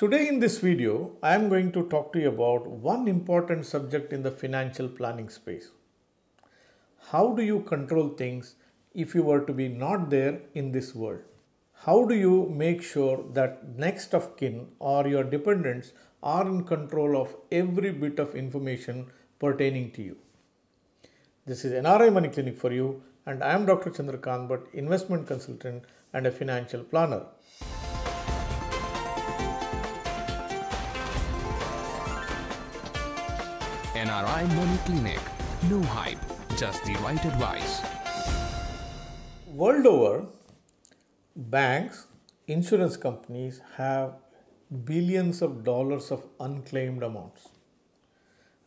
Today in this video, I am going to talk to you about one important subject in the financial planning space. How do you control things if you were to be not there in this world? How do you make sure that next of kin or your dependents are in control of every bit of information pertaining to you? This is NRI Money Clinic for you, and I am Dr. Chandrakant Bhat, investment consultant and a financial planner. NRI Money Clinic. No hype, just the right advice. World over, banks, insurance companies have billions of dollars of unclaimed amounts.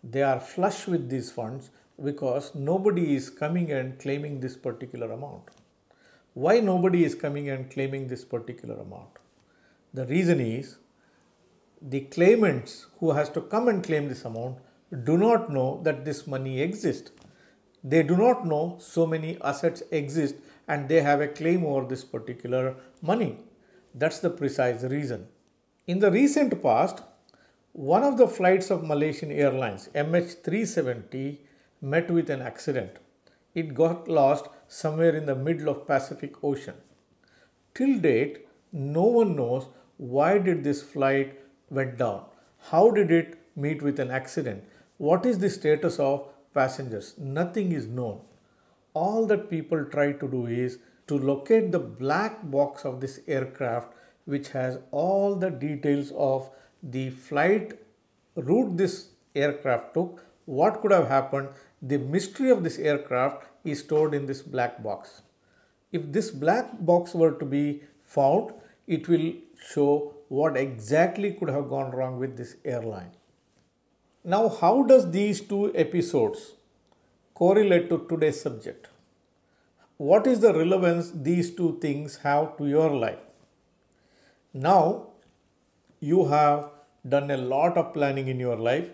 They are flush with these funds because nobody is coming and claiming this particular amount. Why nobody is coming and claiming this particular amount? The reason is the claimants who has to come and claim this amount do not know that this money exists. They do not know so many assets exist and they have a claim over this particular money. That's the precise reason. In the recent past, one of the flights of Malaysian Airlines MH370 met with an accident. It got lost somewhere in the middle of Pacific Ocean. Till date, no one knows why did this flight went down. How did it meet with an accident? What is the status of passengers? Nothing is known. All that people try to do is to locate the black box of this aircraft which has all the details of the flight route this aircraft took, what could have happened, the mystery of this aircraft is stored in this black box. If this black box were to be found, it will show what exactly could have gone wrong with this airline. Now, how does these two episodes correlate to today's subject? What is the relevance these two things have to your life? Now, you have done a lot of planning in your life.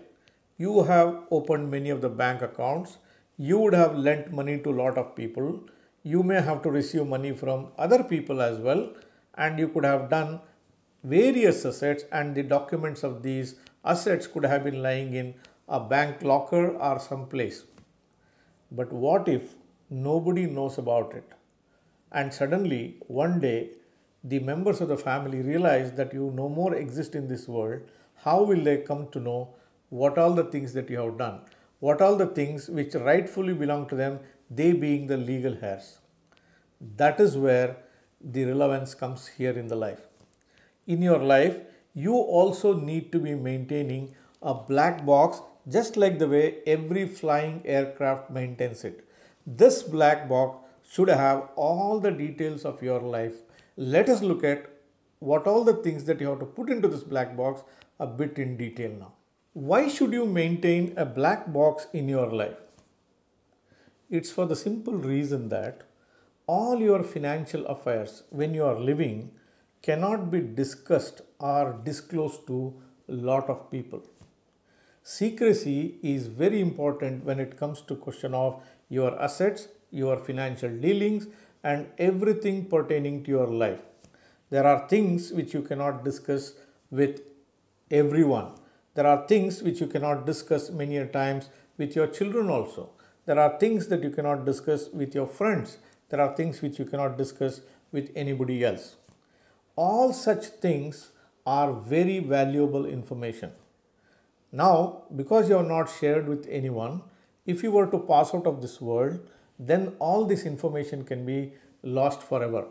You have opened many of the bank accounts. You would have lent money to a lot of people. You may have to receive money from other people as well. And you could have done various assets and the documents of these assets could have been lying in a bank locker or some place. But what if nobody knows about it? And suddenly, one day, the members of the family realize that you no more exist in this world. How will they come to know what all the things that you have done? What all the things which rightfully belong to them, they being the legal heirs? That is where the relevance comes here in the life. In your life, you also need to be maintaining a black box just like the way every flying aircraft maintains it. This black box should have all the details of your life. Let us look at what all the things that you have to put into this black box a bit in detail now. Why should you maintain a black box in your life? It's for the simple reason that all your financial affairs when you are living cannot be discussed or disclosed to a lot of people. Secrecy is very important when it comes to question of your assets, your financial dealings and everything pertaining to your life. There are things which you cannot discuss with everyone. There are things which you cannot discuss many times with your children also. There are things that you cannot discuss with your friends. There are things which you cannot discuss with anybody else. All such things are very valuable information. Now, because you are not shared with anyone, if you were to pass out of this world, then all this information can be lost forever.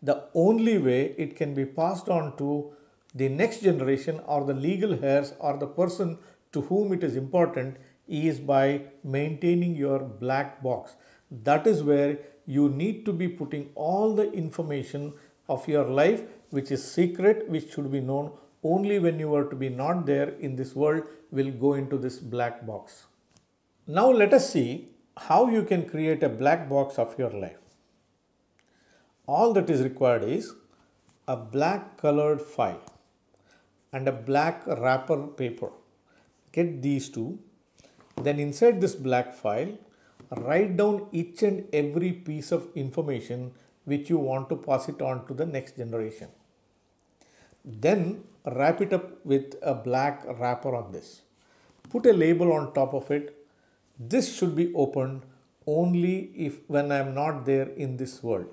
The only way it can be passed on to the next generation or the legal heirs or the person to whom it is important is by maintaining your black box. That is where you need to be putting all the information of your life which is secret which should be known only when you are to be not there in this world will go into this black box. Now let us see how you can create a black box of your life. All that is required is a black colored file and a black wrapper paper. Get these two. Then inside this black file, write down each and every piece of information which you want to pass it on to the next generation. Then wrap it up with a black wrapper on this. Put a label on top of it. This should be opened only if when I am not there in this world.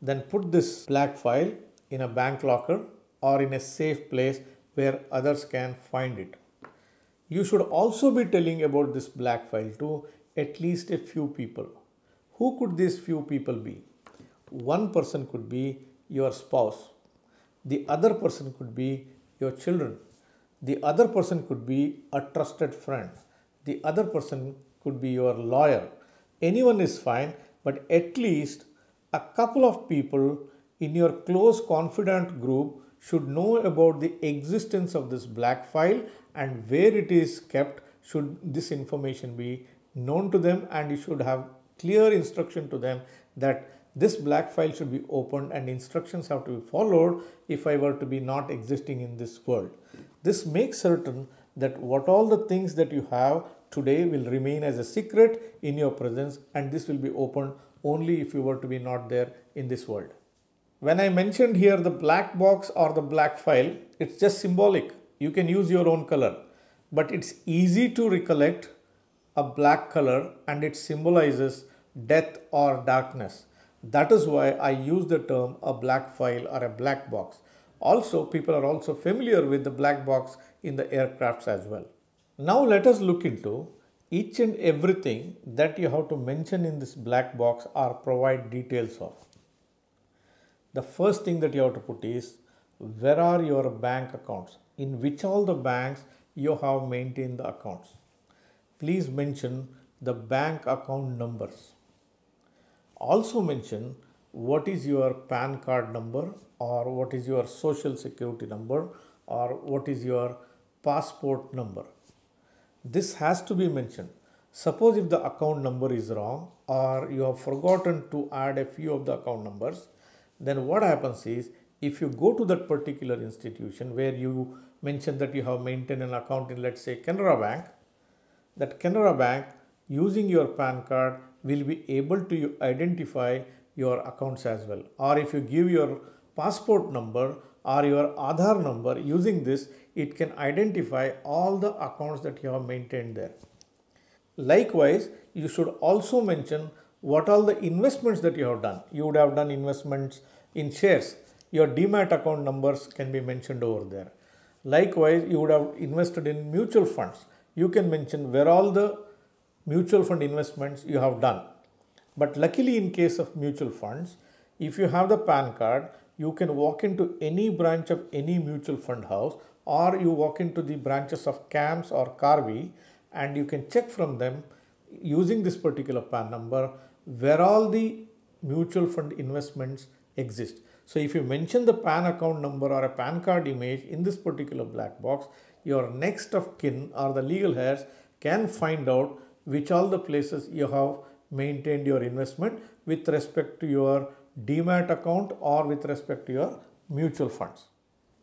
Then put this black file in a bank locker or in a safe place where others can find it. You should also be telling about this black file to at least a few people. Who could these few people be? One person could be your spouse. The other person could be your children. The other person could be a trusted friend. The other person could be your lawyer. Anyone is fine, but at least a couple of people in your close confidant group should know about the existence of this black file and where it is kept should this information be known to them and you should have clear instruction to them that this black file should be opened and instructions have to be followed if I were to be not existing in this world. This makes certain that what all the things that you have today will remain as a secret in your presence and this will be opened only if you were to be not there in this world. When I mentioned here the black box or the black file, it's just symbolic. You can use your own color, but it's easy to recollect a black color and it symbolizes death or darkness. That is why I use the term a black file or a black box. Also, people are also familiar with the black box in the aircrafts as well. Now let us look into each and everything that you have to mention in this black box or provide details of. The first thing that you have to put is where are your bank accounts? In which all the banks you have maintained the accounts. Please mention the bank account numbers. Also mention what is your PAN card number or what is your social security number or what is your passport number. This has to be mentioned. Suppose if the account number is wrong or you have forgotten to add a few of the account numbers, then what happens is if you go to that particular institution where you mention that you have maintained an account in let's say Canara Bank, that Canara Bank using your PAN card will be able to identify your accounts as well. Or if you give your passport number or your Aadhaar number using this, it can identify all the accounts that you have maintained there. Likewise, you should also mention what all the investments that you have done. You would have done investments in shares. Your demat account numbers can be mentioned over there. Likewise, you would have invested in mutual funds. You can mention where all the mutual fund investments you have done. But luckily in case of mutual funds, if you have the PAN card, you can walk into any branch of any mutual fund house or you walk into the branches of CAMS or Karvy and you can check from them using this particular PAN number where all the mutual fund investments exist. So if you mention the PAN account number or a PAN card image in this particular black box, your next of kin or the legal heirs can find out which all the places you have maintained your investment with respect to your demat account or with respect to your mutual funds.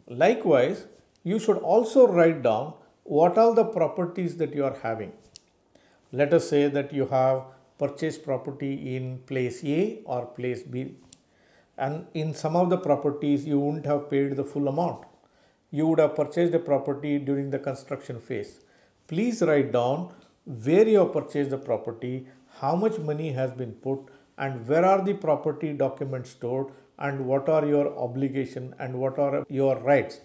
Likewise, you should also write down what are the properties that you are having. Let us say that you have purchased property in place A or place B and in some of the properties you wouldn't have paid the full amount. You would have purchased a property during the construction phase. Please write down where you have purchased the property, how much money has been put and where are the property documents stored and what are your obligation and what are your rights.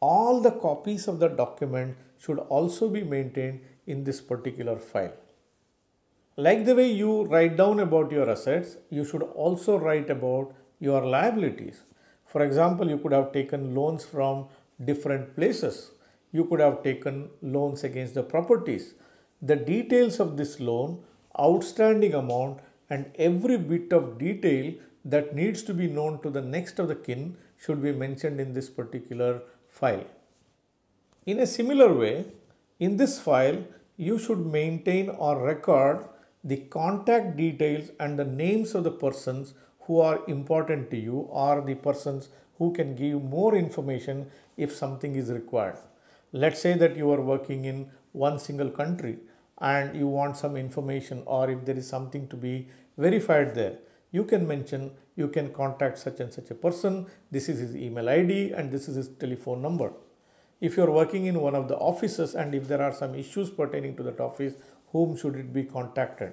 All the copies of the document should also be maintained in this particular file. Like the way you write down about your assets, you should also write about your liabilities. For example, you could have taken loans from different places. You could have taken loans against the properties the details of this loan, outstanding amount and every bit of detail that needs to be known to the next of the kin should be mentioned in this particular file. In a similar way, in this file, you should maintain or record the contact details and the names of the persons who are important to you or the persons who can give more information if something is required. Let's say that you are working in one single country and you want some information or if there is something to be verified there, you can mention you can contact such and such a person. This is his email ID and this is his telephone number. If you are working in one of the offices and if there are some issues pertaining to that office, whom should it be contacted?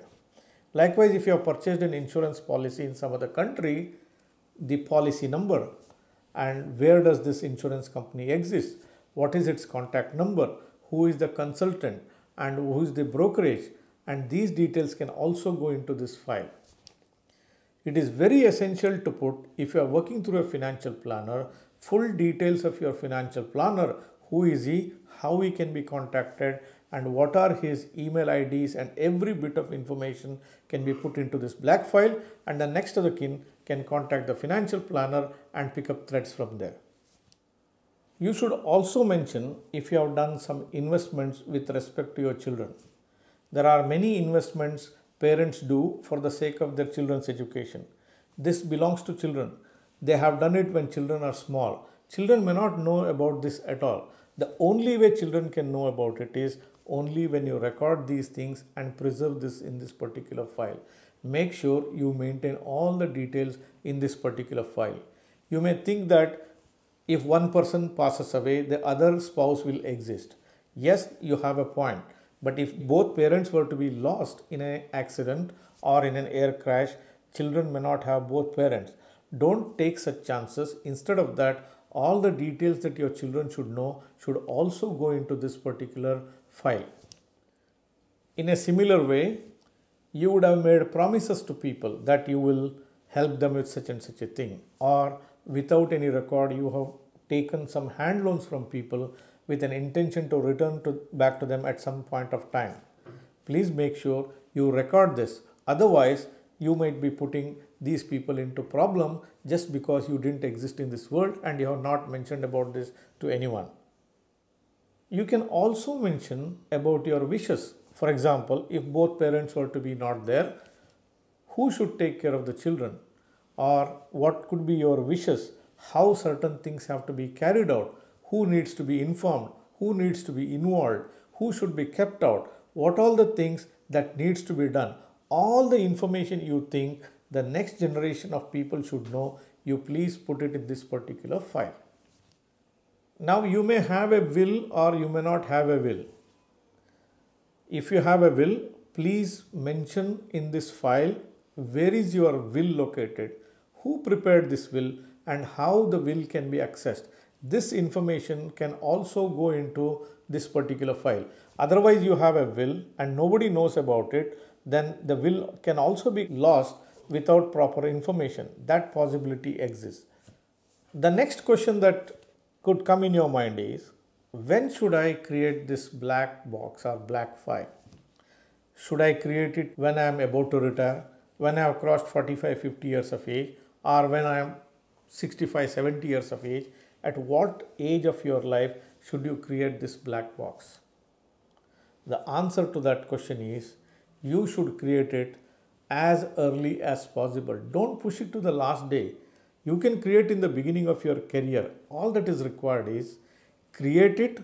Likewise, if you have purchased an insurance policy in some other country, the policy number and where does this insurance company exist? What is its contact number? Who is the consultant and who is the brokerage? And these details can also go into this file. It is very essential to put, if you are working through a financial planner, full details of your financial planner. Who is he? How he can be contacted? And what are his email IDs? And every bit of information can be put into this black file. And the next of the kin can contact the financial planner and pick up threads from there. You should also mention if you have done some investments with respect to your children. There are many investments parents do for the sake of their children's education. This belongs to children. They have done it when children are small. Children may not know about this at all. The only way children can know about it is only when you record these things and preserve this in this particular file. Make sure you maintain all the details in this particular file. You may think that if one person passes away, the other spouse will exist. Yes, you have a point. But if both parents were to be lost in an accident or in an air crash, children may not have both parents. Don't take such chances. Instead of that, all the details that your children should know should also go into this particular file. In a similar way, you would have made promises to people that you will help them with such and such a thing, or without any record, you have taken some hand loans from people with an intention to return to, back to them at some point of time. Please make sure you record this. Otherwise, you might be putting these people into problem just because you didn't exist in this world and you have not mentioned about this to anyone. You can also mention about your wishes. For example, if both parents were to be not there, who should take care of the children? Or what could be your wishes? How certain things have to be carried out? who needs to be informed, who needs to be involved, who should be kept out, what all the things that needs to be done. All the information you think the next generation of people should know, you please put it in this particular file. Now you may have a will or you may not have a will. If you have a will, please mention in this file where is your will located, who prepared this will and how the will can be accessed this information can also go into this particular file. Otherwise, you have a will and nobody knows about it, then the will can also be lost without proper information. That possibility exists. The next question that could come in your mind is when should I create this black box or black file? Should I create it when I am about to retire, when I have crossed 45 50 years of age, or when I am 65 70 years of age? at what age of your life should you create this black box? The answer to that question is you should create it as early as possible. Don't push it to the last day. You can create in the beginning of your career. All that is required is create it,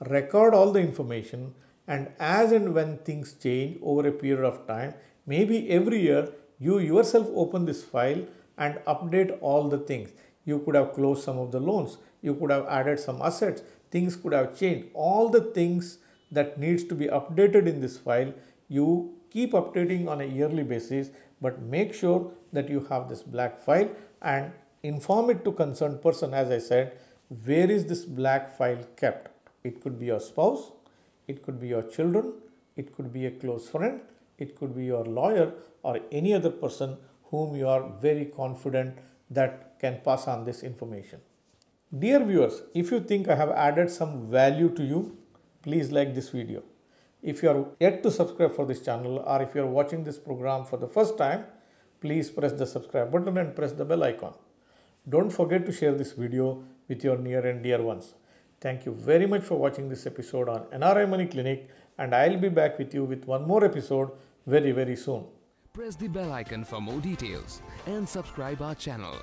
record all the information, and as and when things change over a period of time, maybe every year you yourself open this file and update all the things. You could have closed some of the loans. You could have added some assets. Things could have changed. All the things that needs to be updated in this file you keep updating on a yearly basis but make sure that you have this black file and inform it to concerned person. As i said where is this black file kept? It could be your spouse. It could be your children. It could be a close friend. It could be your lawyer or any other person whom you are very confident that can pass on this information. Dear viewers, if you think I have added some value to you, please like this video. If you are yet to subscribe for this channel or if you are watching this program for the first time, please press the subscribe button and press the bell icon. Don't forget to share this video with your near and dear ones. Thank you very much for watching this episode on NRI Money Clinic and I'll be back with you with one more episode very very soon. Press the bell icon for more details and subscribe our channel.